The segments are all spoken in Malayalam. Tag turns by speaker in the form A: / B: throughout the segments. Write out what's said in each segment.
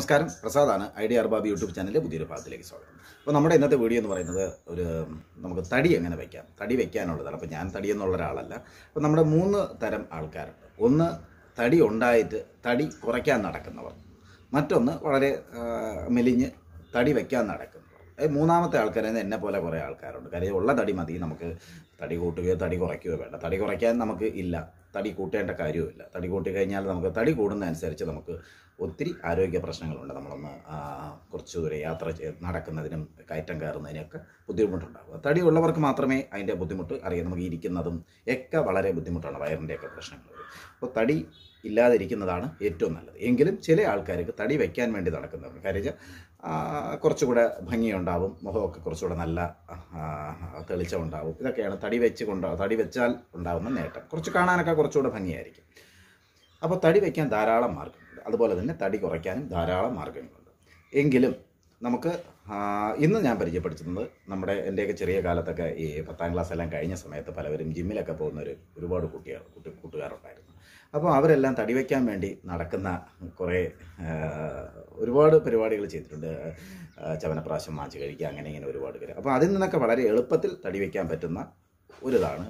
A: നമസ്കാരം. പ്രസാദാണ്. ഐഡിയ അർബാബ് യൂട്യൂബ് ചാനലിലെ പുതിയൊരു ഭാഗത്തിലേക്ക് സ്വാഗതം. അപ്പോൾ നമ്മുടെ ഇന്നത്തെ വീഡിയോ എന്ന് പറയുന്നത് ഒരു നമുക്ക് തടി എങ്ങനെ വയ്ക്കാം തടി വയ്ക്കാനുള്ളതാണ് അപ്പോൾ ഞാൻ തടി എന്നുള്ള ഒരാളല്ല. അപ്പോൾ നമ്മുടെ മൂന്ന് തരം ആൾക്കാരുണ്ട്. ഒന്ന് തടി ഉണ്ടായിട്ട് തടി കുറയ്ക്കാൻ നടക്കുന്നവർ. മറ്റൊന്ന് വളരെ മെലിഞ്ഞ് തടി വയ്ക്കാൻ നടക്കുന്നവർ. മൂന്നാമത്തെ ആൾക്കാർ എന്നെ പോലെ കുറേ ആൾക്കാരുണ്ട്. കാര്യം ഉള്ള തടി മതി. നമുക്ക് തടി കൂട്ടുകയോ തടി കുറയ്ക്കുകയോ വേണ്ട. തടി കുറയ്ക്കാൻ നമുക്ക് ഇല്ല. തടി കൂട്ടേണ്ട കാര്യവുമില്ല. തടി കൂട്ടി കഴിഞ്ഞാൽ നമുക്ക് തടി കൂടുന്നതനുസരിച്ച് നമുക്ക് ഒത്തിരി ആരോഗ്യ പ്രശ്നങ്ങളുണ്ട്. നമ്മളൊന്ന് കുറച്ചു ദൂരെ യാത്ര നടക്കുന്നതിനും കയറ്റം കയറുന്നതിനൊക്കെ ബുദ്ധിമുട്ടുണ്ടാകും. തടി ഉള്ളവർക്ക് മാത്രമേ അതിന്റെ ബുദ്ധിമുട്ട് അറിയാം നമുക്ക് ഇരിക്കുന്നതും ഒക്കെ വളരെ ബുദ്ധിമുട്ടാണ് വയറിന്റെയൊക്കെ പ്രശ്നങ്ങൾ. അപ്പോൾ തടി ഇല്ലാതിരിക്കുന്നതാണ് ഏറ്റവും നല്ലത്. എങ്കിലും ചില ആൾക്കാർക്ക് തടി വയ്ക്കാൻ വേണ്ടി നടക്കുന്നവർ കാര്യം കുറച്ചുകൂടെ ഭംഗിയുണ്ടാവും. മുഖമൊക്കെ കുറച്ചുകൂടെ നല്ല തെളിച്ചമുണ്ടാവും. ഇതൊക്കെയാണ് തടി വെച്ച് കൊണ്ടാ തടി വെച്ചാൽ ഉണ്ടാകുന്ന നേട്ടം. കുറച്ച് കാണാനൊക്കെ കുറച്ചുകൂടെ ഭംഗിയായിരിക്കും. അപ്പോൾ തടി വയ്ക്കാൻ ധാരാളം മാർഗങ്ങളുണ്ട്. അതുപോലെ തന്നെ തടി കുറയ്ക്കാനും ധാരാളം മാർഗങ്ങളുണ്ട്. എങ്കിലും നമുക്ക് ഇന്ന് ഞാൻ പരിചയപ്പെടുത്തുന്നത് നമ്മുടെ എന്റെയൊക്കെ ചെറിയ കാലത്തൊക്കെ ഈ പത്താം ക്ലാസ് എല്ലാം കഴിഞ്ഞ സമയത്ത് പലവരും ജിമ്മിലൊക്കെ പോകുന്ന ഒരു ഒരുപാട് കുട്ടികൾ കുട്ടി കൂട്ടുകാരുണ്ടായിരുന്നു. അപ്പോൾ അവരെല്ലാം തടി വയ്ക്കാൻ വേണ്ടി നടക്കുന്ന കുറേ ഒരുപാട് പരിപാടികൾ ചെയ്തിട്ടുണ്ട്. ചവനപ്രാശം മാച്ച് കഴിക്കുക അങ്ങനെ ഇങ്ങനെ ഒരുപാട് പേര്. അപ്പോൾ അതിൽ നിന്നൊക്കെ വളരെ എളുപ്പത്തിൽ തടി വയ്ക്കാൻ പറ്റുന്ന ഒരിതാണ്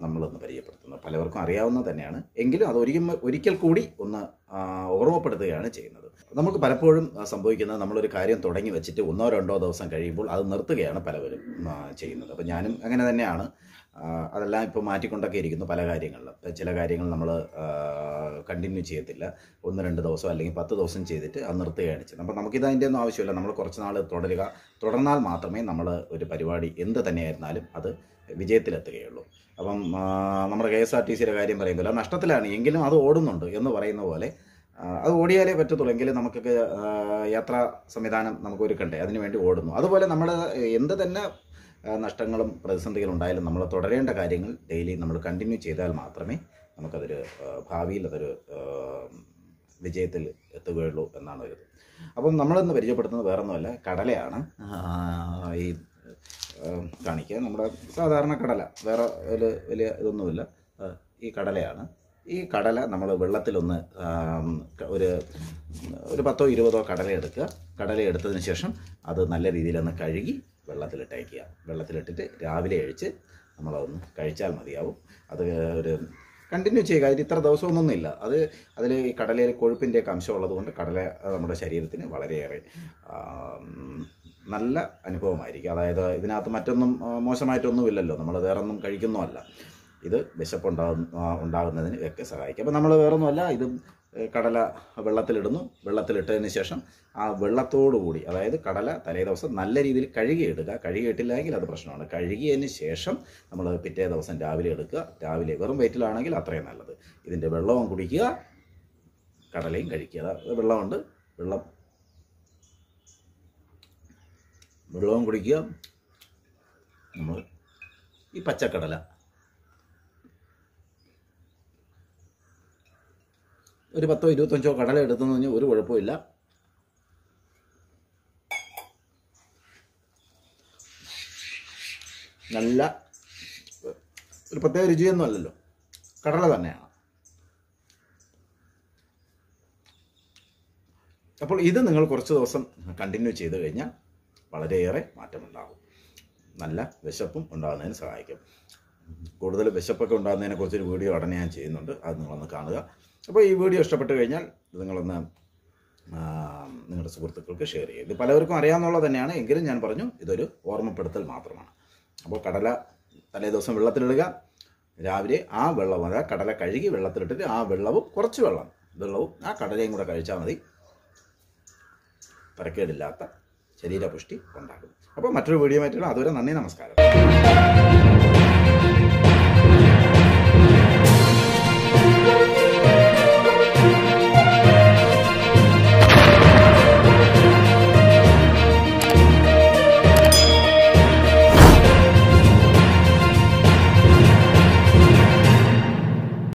A: നമ്മളൊന്ന് പരിചയപ്പെടുത്തുന്നത്. പലവർക്കും അറിയാവുന്നത് തന്നെയാണ്. എങ്കിലും അത് ഒരിക്കൽ ഒരിക്കൽ കൂടി ഒന്ന് ഓർമ്മപ്പെടുത്തുകയാണ് ചെയ്യുന്നത്. നമുക്ക് പലപ്പോഴും സംഭവിക്കുന്നത് നമ്മളൊരു കാര്യം തുടങ്ങി വെച്ചിട്ട് ഒന്നോ രണ്ടോ ദിവസം കഴിയുമ്പോൾ അത് നിർത്തുകയാണ് പലവരും ചെയ്യുന്നത്. അപ്പോൾ ഞാനും അങ്ങനെ തന്നെയാണ്. അതെല്ലാം ഇപ്പോൾ മാറ്റിക്കൊണ്ടൊക്കെ ഇരിക്കുന്നു പല കാര്യങ്ങളിലും. ചില കാര്യങ്ങൾ നമ്മൾ കണ്ടിന്യൂ ചെയ്യത്തില്ല. ഒന്ന് രണ്ട് ദിവസം അല്ലെങ്കിൽ പത്ത് ദിവസം ചെയ്തിട്ട് അത് നിർത്തുകയാണ് ചെയ്യുന്നത്. അപ്പോൾ നമുക്കിത് അതിന്റെ ഒന്നും ആവശ്യമില്ല. നമ്മൾ കുറച്ച് നാൾ തുടരുക. തുടർന്നാൽ മാത്രമേ നമ്മൾ ഒരു പരിപാടി എന്ത് തന്നെയായിരുന്നാലും അത് വിജയത്തിലെത്തുകയുള്ളൂ. അപ്പം നമ്മുടെ കെ എസ് ആർ ടി സിയുടെ കാര്യം പറയുമ്പോൾ നഷ്ടത്തിലാണ്. എങ്കിലും അത് ഓടുന്നുണ്ട് എന്ന് പറയുന്ന പോലെ അത് ഓടിയാലേ പറ്റത്തുള്ളൂ. എങ്കിലും നമുക്കൊക്കെ യാത്രാ സംവിധാനം നമുക്ക് ഒരുക്കണ്ടേ? അതിനുവേണ്ടി ഓടുന്നു. അതുപോലെ നമ്മൾ എന്ത് തന്നെ നഷ്ടങ്ങളും പ്രതിസന്ധികളും ഉണ്ടായാലും നമ്മൾ തുടരേണ്ട കാര്യങ്ങൾ ഡെയിലി നമ്മൾ കണ്ടിന്യൂ ചെയ്താൽ മാത്രമേ നമുക്കതൊരു ഭാവിയിൽ അതൊരു വിജയത്തിൽ എത്തുകയുള്ളൂ എന്നാണ് ഒരു അപ്പം നമ്മളിന്ന് പരിചയപ്പെടുത്തുന്നത് വേറൊന്നുമല്ല കടലയാണ്. ഈ കാണിക്കുക. നമ്മുടെ സാധാരണ കടല വേറെ ഒരു വലിയ ഇതൊന്നുമില്ല. ഈ കടലയാണ്. ഈ കടല നമ്മൾ വെള്ളത്തിലൊന്ന് ഒരു ഒരു പത്തോ ഇരുപതോ കടല എടുക്കുക. കടല എടുത്തതിന് ശേഷം അത് നല്ല രീതിയിലൊന്ന് കഴുകി വെള്ളത്തിലിട്ടേക്കുക വെള്ളത്തിലിട്ടിട്ട് രാവിലെ അഴിച്ച് നമ്മളതൊന്ന് കഴിച്ചാൽ മതിയാവും. അത് ഒരു കണ്ടിന്യൂ ചെയ്യുക. അതിന് ഇത്ര ദിവസമൊന്നുമില്ല. അത് അതിൽ കടലയിൽ കൊഴുപ്പിന്റെയൊക്കെ അംശം ഉള്ളതുകൊണ്ട് കടല നമ്മുടെ ശരീരത്തിന് വളരെയേറെ നല്ല അനുഭവമായിരിക്കും. അതായത് ഇതിനകത്ത് മറ്റൊന്നും മോശമായിട്ടൊന്നുമില്ലല്ലോ. നമ്മൾ വേറെ ഒന്നും കഴിക്കുന്നതല്ല. ഇത് വിശപ്പുണ്ടാകുന്ന ഉണ്ടാകുന്നതിന് ഒക്കെ സഹായിക്കും. അപ്പോൾ നമ്മൾ വേറൊന്നുമല്ല ഇത് കടല വെള്ളത്തിലിടുന്നു. വെള്ളത്തിലിട്ടതിന് ശേഷം ആ വെള്ളത്തോടു കൂടി അതായത് കടല തലേ ദിവസം നല്ല രീതിയിൽ കഴുകിയിടുക കഴുകിയിട്ടില്ലെങ്കിൽ അത് പ്രശ്നമാണ്. കഴുകിയതിന് ശേഷം നമ്മൾ പിറ്റേ ദിവസം രാവിലെ എടുക്കുക. രാവിലെ വെറും വയറ്റിലാണെങ്കിൽ അത്രയും നല്ലത്. ഇതിന്റെ വെള്ളവും കുടിക്കുക കടലയും കഴിക്കുക. വെള്ളമുണ്ട്. വെള്ളം. വെള്ളവും കുടിക്കുക. നമ്മൾ ഈ പച്ചക്കടല. ഒരു പത്തോ ഇരുപത്തഞ്ചോ കടല എടുത്തെന്ന് പറഞ്ഞാൽ ഒരു കുഴപ്പമില്ല. നല്ല ഒരു പ്രത്യേക രുചിയൊന്നും അല്ലല്ലോ. കടല തന്നെയാണ്. അപ്പോൾ ഇത് നിങ്ങൾ കുറച്ച് ദിവസം കണ്ടിന്യൂ ചെയ്ത് കഴിഞ്ഞാൽ വളരെയേറെ മാറ്റമുണ്ടാകും. നല്ല വിശപ്പും ഉണ്ടാകുന്നതിന് സഹായിക്കും. കൂടുതൽ വിശപ്പൊക്കെ ഉണ്ടാകുന്നതിനെ കുറിച്ചൊരു വീഡിയോ ഉടനെ ഞാൻ ചെയ്യുന്നുണ്ട്. അത് നിങ്ങളൊന്ന് കാണുക. അപ്പോൾ ഈ വീഡിയോ ഇഷ്ടപ്പെട്ട് കഴിഞ്ഞാൽ നിങ്ങളൊന്ന് നിങ്ങളുടെ സുഹൃത്തുക്കൾക്ക് ഷെയർ ചെയ്യുക. ഇത് പലവർക്കും അറിയാമെന്നുള്ളത് തന്നെയാണ്. എങ്കിലും ഞാൻ പറഞ്ഞു ഇതൊരു ഓർമ്മപ്പെടുത്തൽ മാത്രമാണ്. അപ്പോൾ കടല തലേ ദിവസം വെള്ളത്തിലിടുക. രാവിലെ ആ വെള്ളം അതായത് കടല കഴുകി വെള്ളത്തിലിട്ടിട്ട് ആ വെള്ളവും കുറച്ച് വെള്ളം വെള്ളവും ആ കടലയും കൂടെ കഴിച്ചാൽ മതി. പരക്കേടില്ലാത്ത ശരീരപുഷ്ടി ഉണ്ടാകും. അപ്പോൾ മറ്റൊരു വീഡിയോ മറ്റുള്ള അതുവരെ നന്ദി നമസ്കാരം.